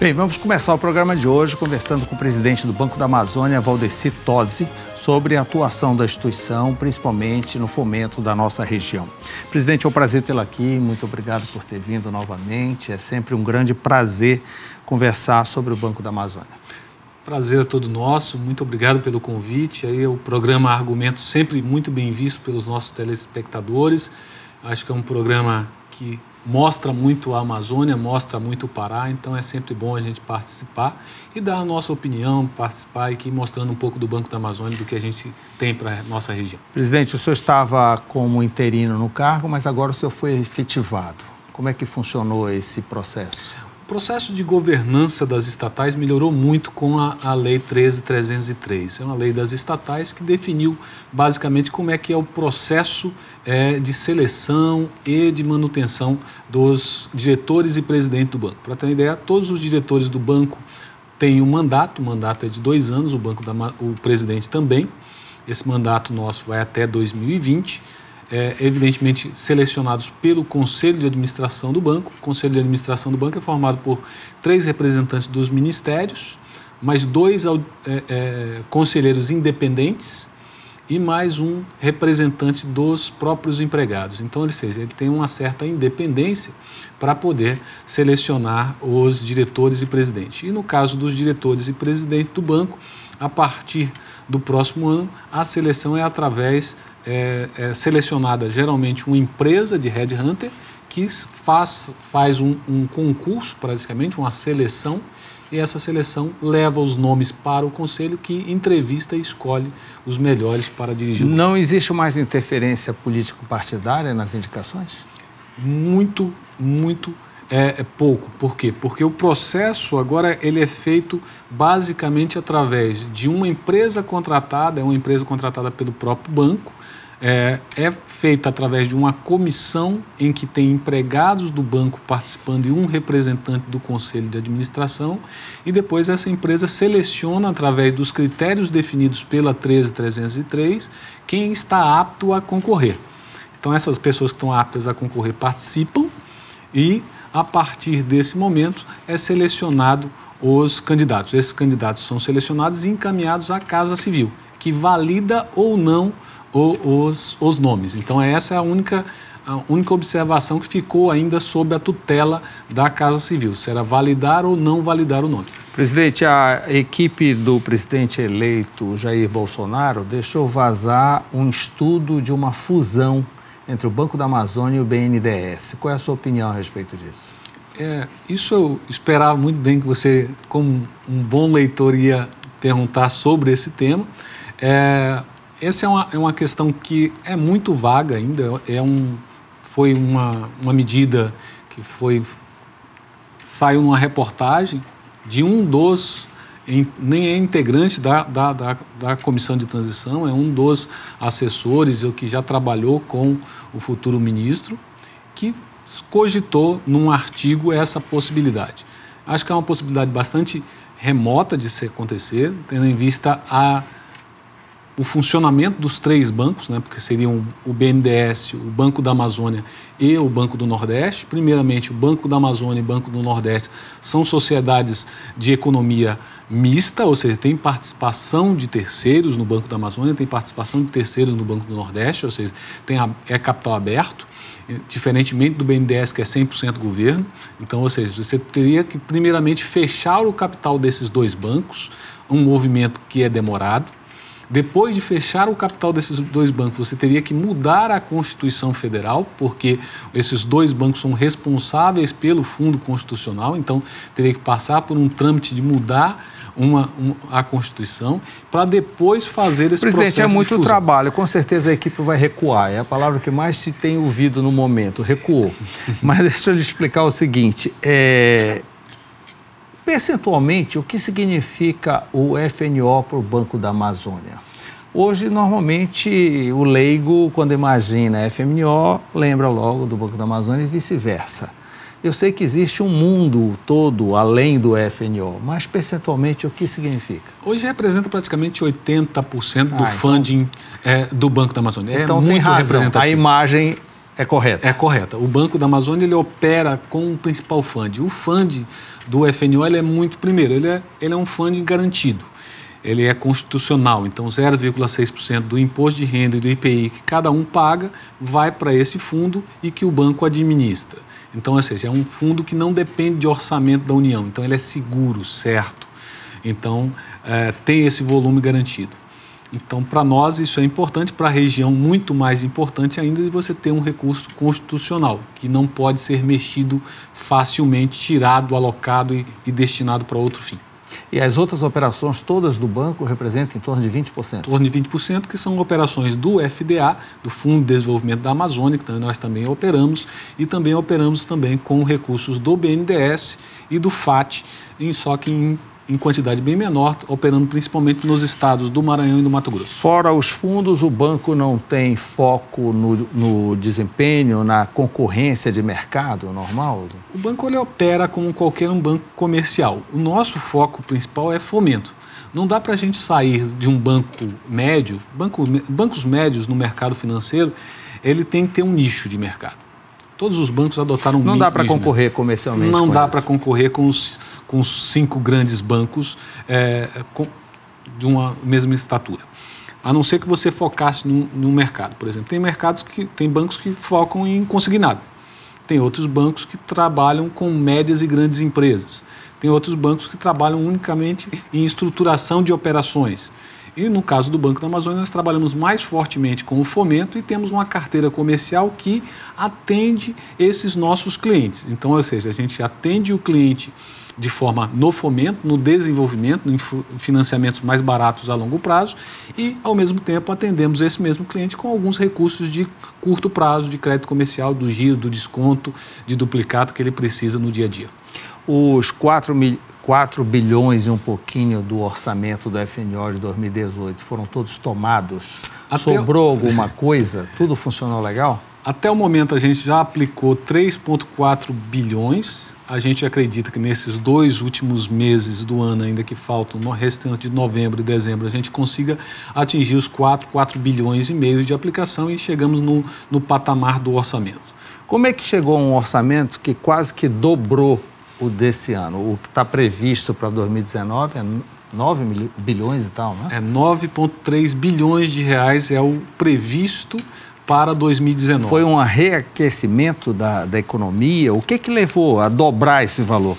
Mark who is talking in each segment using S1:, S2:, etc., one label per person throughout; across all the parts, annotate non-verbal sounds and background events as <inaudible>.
S1: Bem, vamos começar o programa de hoje conversando com o presidente do Banco da Amazônia, Valdeci Tosi, sobre a atuação da instituição, principalmente no fomento da nossa região. Presidente, é um prazer tê-lo aqui, muito obrigado por ter vindo novamente. É sempre um grande prazer conversar sobre o Banco da Amazônia.
S2: Prazer é todo nosso, muito obrigado pelo convite. Aí o programa Argumento sempre muito bem visto pelos nossos telespectadores. Acho que é um programa que mostra muito a Amazônia, mostra muito o Pará, então é sempre bom a gente participar e dar a nossa opinião, participar aqui mostrando um pouco do Banco da Amazônia, do que a gente tem para a nossa região.
S1: Presidente, o senhor estava como interino no cargo, mas agora o senhor foi efetivado. Como é que funcionou esse processo?
S2: Processo de governança das estatais melhorou muito com a, a Lei 13303. É uma lei das estatais que definiu basicamente como é que é o processo é, de seleção e de manutenção dos diretores e presidente do banco. Para ter uma ideia, todos os diretores do banco têm um mandato, o mandato é de dois anos, o, banco da, o presidente também. Esse mandato nosso vai até 2020 é, evidentemente selecionados pelo Conselho de Administração do Banco. O Conselho de Administração do Banco é formado por três representantes dos ministérios, mais dois é, é, conselheiros independentes e mais um representante dos próprios empregados. Então, ou seja, ele tem uma certa independência para poder selecionar os diretores e presidentes. E no caso dos diretores e presidente do banco, a partir do próximo ano, a seleção é através é, é selecionada geralmente uma empresa de headhunter que faz, faz um, um concurso, praticamente, uma seleção, e essa seleção leva os nomes para o conselho que entrevista e escolhe os melhores para dirigir.
S1: Não existe mais interferência político-partidária nas indicações?
S2: Muito, muito é, é, pouco. Por quê? Porque o processo agora ele é feito basicamente através de uma empresa contratada, é uma empresa contratada pelo próprio banco, é, é feita através de uma comissão em que tem empregados do banco participando e um representante do conselho de administração, e depois essa empresa seleciona, através dos critérios definidos pela 13303, quem está apto a concorrer. Então, essas pessoas que estão aptas a concorrer participam e, a partir desse momento, é selecionado os candidatos. Esses candidatos são selecionados e encaminhados à Casa Civil, que valida ou não os, os nomes. Então, essa é a única, a única observação que ficou ainda sob a tutela da Casa Civil, se era validar ou não validar o nome.
S1: Presidente, a equipe do presidente eleito Jair Bolsonaro deixou vazar um estudo de uma fusão entre o Banco da Amazônia e o BNDES. Qual é a sua opinião a respeito disso?
S2: É, isso eu esperava muito bem que você, como um bom leitor, ia perguntar sobre esse tema. É, essa é uma, é uma questão que é muito vaga ainda. É um, foi uma, uma medida que foi saiu numa reportagem de um dos nem é integrante da, da, da, da, comissão de transição, é um dos assessores o que já trabalhou com o futuro ministro, que cogitou num artigo essa possibilidade. Acho que é uma possibilidade bastante remota de se acontecer, tendo em vista a o funcionamento dos três bancos, né, porque seriam o BNDES, o Banco da Amazônia e o Banco do Nordeste. Primeiramente, o Banco da Amazônia e o Banco do Nordeste são sociedades de economia mista, ou seja, tem participação de terceiros no Banco da Amazônia, tem participação de terceiros no Banco do Nordeste, ou seja, tem a, é capital aberto, diferentemente do BNDES, que é 100% governo. Então, ou seja, você teria que, primeiramente, fechar o capital desses dois bancos, um movimento que é demorado depois de fechar o capital desses dois bancos, você teria que mudar a Constituição Federal, porque esses dois bancos são responsáveis pelo Fundo Constitucional, então teria que passar por um trâmite de mudar uma, a Constituição para depois fazer esse
S1: Presidente,
S2: processo
S1: é muito trabalho. Com certeza a equipe vai recuar. É a palavra que mais se tem ouvido no momento. Recuou. <laughs> Mas deixa eu lhe explicar o seguinte. É... Percentualmente, o que significa o FNO para o Banco da Amazônia? Hoje, normalmente, o leigo, quando imagina FMO, lembra logo do Banco da Amazônia e vice-versa. Eu sei que existe um mundo todo além do FNO, mas percentualmente o que significa?
S2: Hoje representa praticamente 80% do ah, então, funding é, do Banco da Amazônia.
S1: É então tem razão, a imagem é correta.
S2: É correta. O Banco da Amazônia ele opera com o principal fund. O fund do FNO ele é muito, primeiro, ele é, ele é um fund garantido. Ele é constitucional, então 0,6% do imposto de renda e do IPI que cada um paga vai para esse fundo e que o banco administra. Então, ou seja, é um fundo que não depende de orçamento da União, então ele é seguro, certo. Então, é, tem esse volume garantido. Então, para nós, isso é importante, para a região, muito mais importante ainda de você ter um recurso constitucional, que não pode ser mexido facilmente, tirado, alocado e, e destinado para outro fim.
S1: E as outras operações todas do banco representam em torno de 20%? Em
S2: torno de 20%, que são operações do FDA, do Fundo de Desenvolvimento da Amazônia, que nós também operamos, e também operamos também com recursos do BNDES e do FAT, só que em em quantidade bem menor, operando principalmente nos estados do Maranhão e do Mato Grosso.
S1: Fora os fundos, o banco não tem foco no, no desempenho, na concorrência de mercado normal?
S2: O banco ele opera como qualquer um banco comercial. O nosso foco principal é fomento. Não dá para a gente sair de um banco médio, banco, bancos médios no mercado financeiro, ele tem que ter um nicho de mercado. Todos os bancos adotaram um
S1: Não dá para concorrer comercialmente.
S2: Não dá para concorrer com os com cinco grandes bancos é, com, de uma mesma estatura. A não ser que você focasse no, no mercado, por exemplo. Tem mercados que tem bancos que focam em consignado. Tem outros bancos que trabalham com médias e grandes empresas. Tem outros bancos que trabalham unicamente em estruturação de operações. E no caso do Banco da Amazônia, nós trabalhamos mais fortemente com o fomento e temos uma carteira comercial que atende esses nossos clientes. Então, ou seja, a gente atende o cliente de forma no fomento, no desenvolvimento, em financiamentos mais baratos a longo prazo e, ao mesmo tempo, atendemos esse mesmo cliente com alguns recursos de curto prazo, de crédito comercial, do giro, do desconto, de duplicado que ele precisa no dia a dia.
S1: Os 4, mil, 4 bilhões e um pouquinho do orçamento do FNO de 2018 foram todos tomados? Até Sobrou o... alguma coisa? Tudo funcionou legal?
S2: Até o momento a gente já aplicou 3,4 bilhões a gente acredita que nesses dois últimos meses do ano, ainda que faltam, no restante de novembro e dezembro, a gente consiga atingir os 4, 4 bilhões e meio de aplicação e chegamos no, no patamar do orçamento.
S1: Como é que chegou um orçamento que quase que dobrou o desse ano? O que está previsto para 2019 é 9 bilhões e tal, né?
S2: É 9,3 bilhões de reais é o previsto para 2019.
S1: Foi um reaquecimento da, da economia? O que, que levou a dobrar esse valor?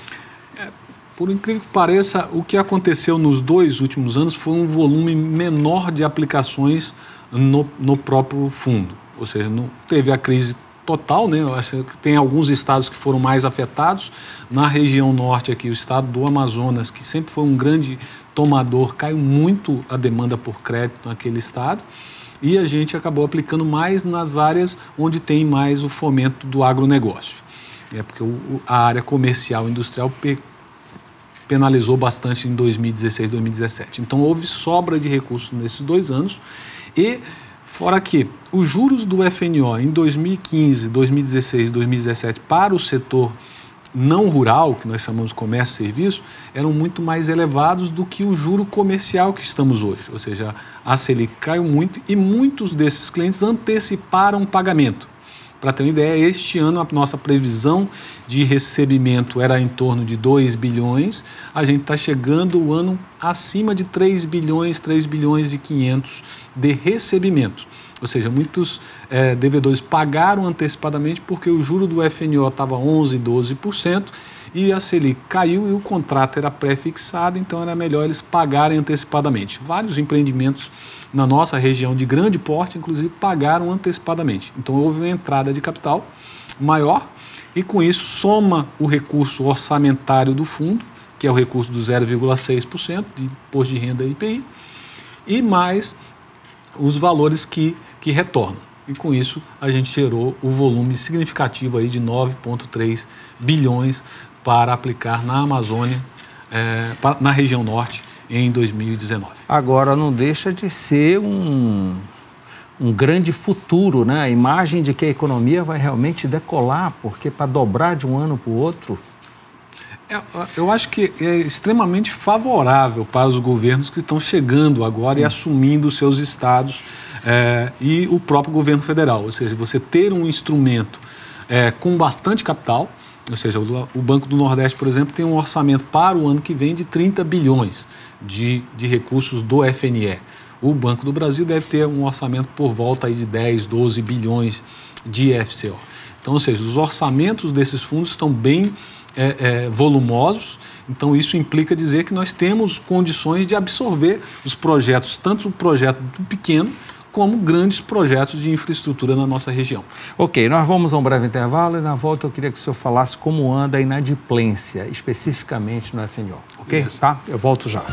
S2: É, por incrível que pareça, o que aconteceu nos dois últimos anos foi um volume menor de aplicações no, no próprio fundo. Ou seja, não teve a crise total, né? Eu acho que tem alguns estados que foram mais afetados. Na região norte aqui, o estado do Amazonas, que sempre foi um grande tomador, caiu muito a demanda por crédito naquele estado e a gente acabou aplicando mais nas áreas onde tem mais o fomento do agronegócio. É porque o, a área comercial e industrial pe, penalizou bastante em 2016 e 2017. Então houve sobra de recursos nesses dois anos e fora que os juros do FNO em 2015, 2016 e 2017 para o setor não rural, que nós chamamos comércio e serviço, eram muito mais elevados do que o juro comercial que estamos hoje. Ou seja, a Selic caiu muito e muitos desses clientes anteciparam o pagamento. Para ter uma ideia, este ano a nossa previsão de recebimento era em torno de 2 bilhões, a gente está chegando o ano acima de 3 bilhões, 3 bilhões e 500 de recebimento. Ou seja, muitos é, devedores pagaram antecipadamente porque o juro do FNO estava 11%, 12% e a Selic caiu e o contrato era pré-fixado, então era melhor eles pagarem antecipadamente. Vários empreendimentos na nossa região de grande porte, inclusive, pagaram antecipadamente. Então houve uma entrada de capital maior e com isso soma o recurso orçamentário do fundo, que é o recurso do 0,6% de imposto de renda IPI, e mais os valores que que retornam. E com isso a gente gerou o volume significativo aí de 9,3 bilhões para aplicar na Amazônia, é, na região norte, em 2019.
S1: Agora não deixa de ser um, um grande futuro, né? A imagem de que a economia vai realmente decolar, porque para dobrar de um ano para o outro.
S2: É, eu acho que é extremamente favorável para os governos que estão chegando agora hum. e assumindo seus estados é, e o próprio governo federal, ou seja, você ter um instrumento é, com bastante capital, ou seja, o, Banco do Nordeste, por exemplo, tem um orçamento para o ano que vem de 30 bilhões de, de recursos do FNE. O Banco do Brasil deve ter um orçamento por volta aí de 10, 12 bilhões de FCO. Então, ou seja, os orçamentos desses fundos estão bem é, é, volumosos, então isso implica dizer que nós temos condições de absorver os projetos, tanto o projeto pequeno como grandes projetos de infraestrutura na nossa região.
S1: Ok, nós vamos a um breve intervalo e na volta eu queria que o senhor falasse como anda a inadimplência, especificamente no FNO, ok? Isso. Tá? Eu volto já.